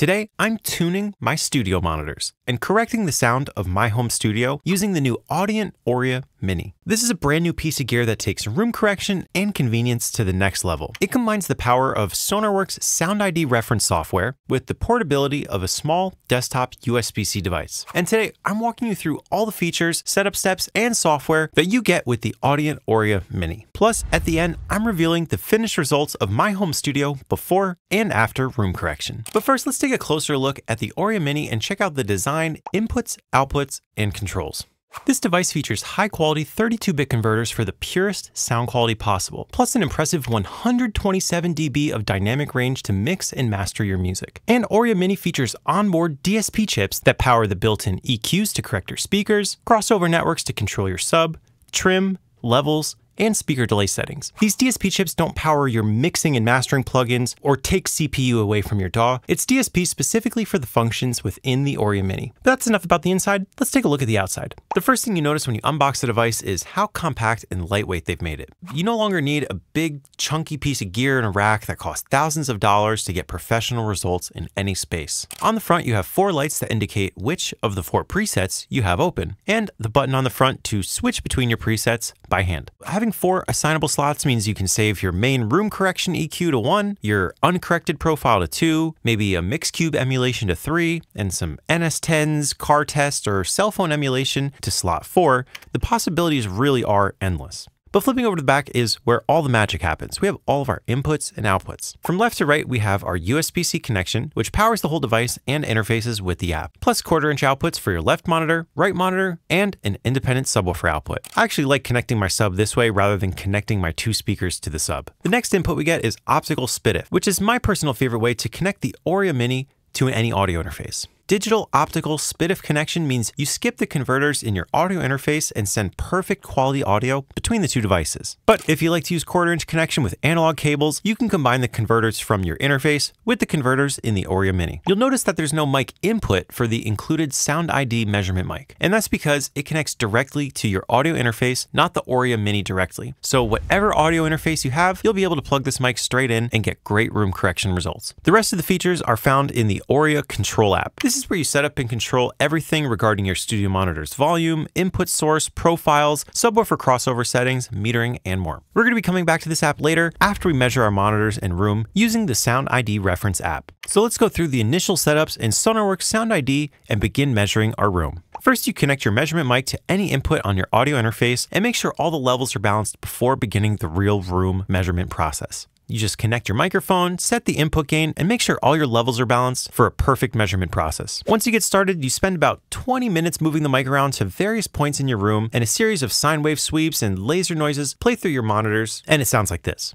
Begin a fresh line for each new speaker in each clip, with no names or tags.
Today, I'm tuning my studio monitors and correcting the sound of my home studio using the new Audient Oria Mini. This is a brand new piece of gear that takes room correction and convenience to the next level. It combines the power of SonarWorks Sound ID reference software with the portability of a small desktop USB-C device. And today, I'm walking you through all the features, setup steps, and software that you get with the Audient Oria Mini. Plus, at the end, I'm revealing the finished results of my home studio before and after room correction. But first, let's take a closer look at the Oria Mini and check out the design, inputs, outputs, and controls. This device features high quality 32 bit converters for the purest sound quality possible, plus an impressive 127 dB of dynamic range to mix and master your music. And Oria Mini features onboard DSP chips that power the built in EQs to correct your speakers, crossover networks to control your sub, trim, levels, and speaker delay settings. These DSP chips don't power your mixing and mastering plugins or take CPU away from your DAW. It's DSP specifically for the functions within the Oria Mini. But that's enough about the inside. Let's take a look at the outside. The first thing you notice when you unbox the device is how compact and lightweight they've made it. You no longer need a big chunky piece of gear in a rack that costs thousands of dollars to get professional results in any space. On the front, you have four lights that indicate which of the four presets you have open, and the button on the front to switch between your presets by hand. Having four assignable slots means you can save your main room correction EQ to one, your uncorrected profile to two, maybe a Mixcube emulation to three, and some NS10s, car test, or cell phone emulation to slot four. The possibilities really are endless. But flipping over to the back is where all the magic happens. We have all of our inputs and outputs. From left to right, we have our USB-C connection, which powers the whole device and interfaces with the app, plus quarter inch outputs for your left monitor, right monitor, and an independent subwoofer output. I actually like connecting my sub this way rather than connecting my two speakers to the sub. The next input we get is optical SPDIF, which is my personal favorite way to connect the Oria Mini to any audio interface. Digital optical SPDIF connection means you skip the converters in your audio interface and send perfect quality audio between the two devices. But if you like to use quarter inch connection with analog cables, you can combine the converters from your interface with the converters in the Oria Mini. You'll notice that there's no mic input for the included Sound ID measurement mic, and that's because it connects directly to your audio interface, not the Oria Mini directly. So whatever audio interface you have, you'll be able to plug this mic straight in and get great room correction results. The rest of the features are found in the Oria Control app. This is where you set up and control everything regarding your studio monitor's volume, input source, profiles, subwoofer crossover settings, metering, and more. We're going to be coming back to this app later after we measure our monitors and room using the Sound ID reference app. So let's go through the initial setups in SonarWorks Sound ID and begin measuring our room. First, you connect your measurement mic to any input on your audio interface and make sure all the levels are balanced before beginning the real room measurement process. You just connect your microphone, set the input gain, and make sure all your levels are balanced for a perfect measurement process. Once you get started, you spend about 20 minutes moving the mic around to various points in your room, and a series of sine wave sweeps and laser noises play through your monitors, and it sounds like this.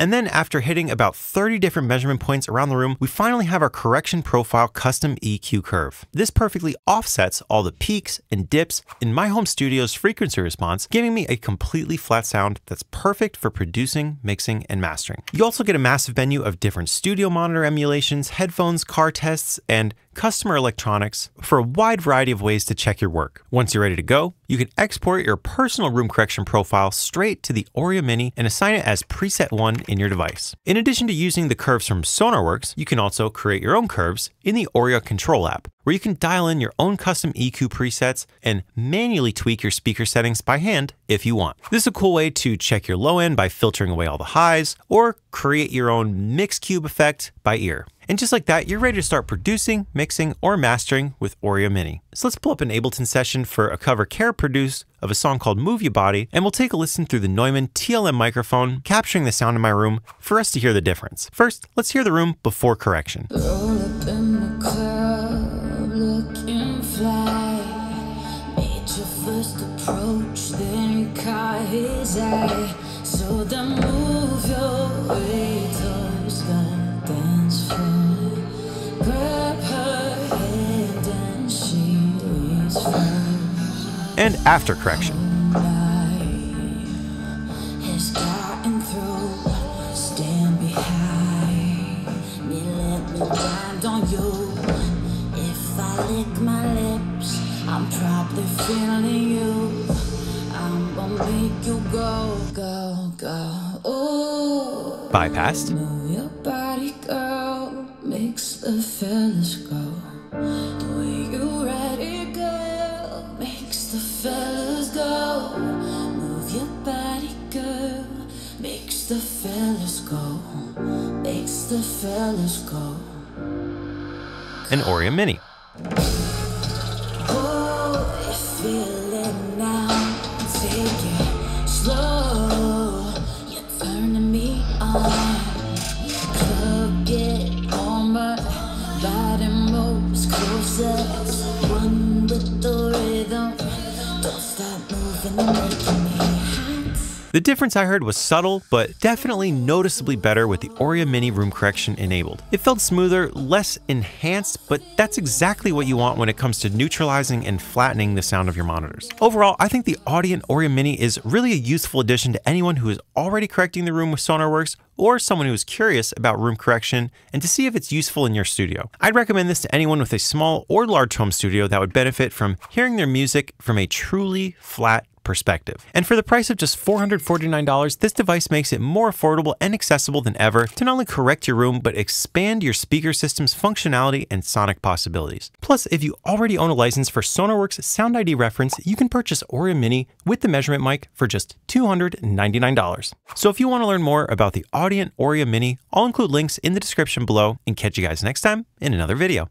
And then after hitting about 30 different measurement points around the room, we finally have our correction profile custom EQ curve. This perfectly offsets all the peaks and dips in my home studio's frequency response, giving me a completely flat sound that's perfect for producing, mixing, and mastering. You also get a massive menu of different studio monitor emulations, headphones, car tests, and customer electronics for a wide variety of ways to check your work. Once you're ready to go, you can export your personal room correction profile straight to the Oria Mini and assign it as preset 1 in your device. In addition to using the curves from SonarWorks, you can also create your own curves in the Oria Control app, where you can dial in your own custom EQ presets and manually tweak your speaker settings by hand if you want. This is a cool way to check your low end by filtering away all the highs, or create your own mix cube effect by ear. And just like that, you're ready to start producing, mixing, or mastering with Oria Mini. So let's pull up an Ableton session for a cover Kara produced of a song called Move Your Body, and we'll take a listen through the Neumann TLM microphone, capturing the sound in my room for us to hear the difference. First, let's hear the room before correction. So then move your way towards the dance floor. And after correction. I'm probably feeling you. I'm gonna make you go, go, go. Ooh. Bypassed.
Move your body, girl, makes the fellas go. The way you ride girl, makes the fellas go. Move your body, body moves closer. Run with the rhythm. Don't stop moving.
The difference I heard was subtle, but definitely noticeably better with the Oria Mini room correction enabled. It felt smoother, less enhanced, but that's exactly what you want when it comes to neutralizing and flattening the sound of your monitors. Overall, I think the Audient Oria Mini is really a useful addition to anyone who is already correcting the room with SonarWorks or someone who is curious about room correction and to see if it's useful in your studio. I'd recommend this to anyone with a small or large home studio that would benefit from hearing their music from a truly flat perspective. And for the price of just $449, this device makes it more affordable and accessible than ever to not only correct your room, but expand your speaker system's functionality and sonic possibilities. Plus, if you already own a license for SonarWorks Sound ID reference, you can purchase Oria Mini with the measurement mic for just $299. So if you want to learn more about the Audient Oria Mini, I'll include links in the description below and catch you guys next time in another video.